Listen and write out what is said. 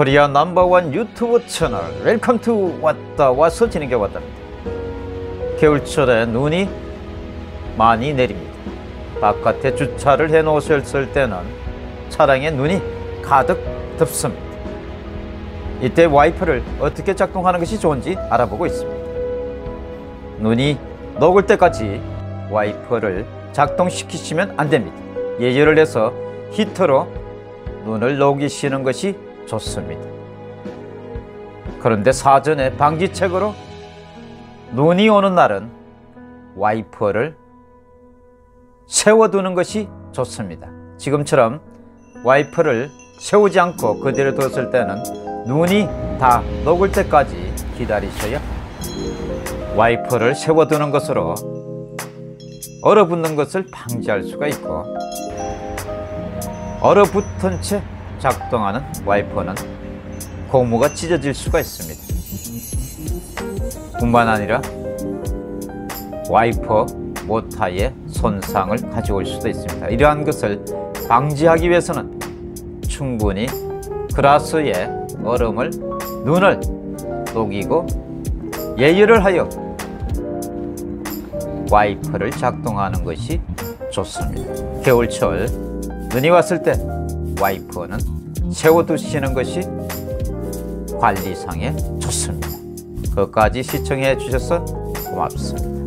코리아 넘버원 유튜브 채널 welcome to 왔다 와서 진행해 왔답니다. 겨울철에 눈이 많이 내립니다. 바깥에 주차를 해 놓으셨을 때는 차량에 눈이 가득 덮습니다. 이때 와이퍼를 어떻게 작동하는 것이 좋은지 알아보고 있습니다. 눈이 녹을 때까지 와이퍼를 작동시키시면 안 됩니다. 예열을 해서 히터로 눈을 녹이시는 것이 좋습니다. 그런데 사전에 방지책으로 눈이 오는 날은 와이퍼를 세워두는 것이 좋습니다. 지금처럼 와이퍼를 세우지 않고 그대로 뒀을 때는 눈이 다 녹을 때까지 기다리셔야. 와이퍼를 세워두는 것으로 얼어붙는 것을 방지할 수가 있고 얼어붙은 채 작동하는 와이퍼는 고무가 찢어질 수가 있습니다. 뿐만 아니라 와이퍼 모타의 손상을 가져올 수도 있습니다. 이러한 것을 방지하기 위해서는 충분히 그라스에 얼음을 눈을 녹이고 예열을 하여 와이퍼를 작동하는 것이 좋습니다. 겨울철 눈이 왔을 때 와이퍼는 세워두시는 것이 관리상에 좋습니다. 끝까지 시청해 주셔서 고맙습니다.